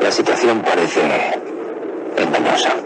La situación parece engañosa.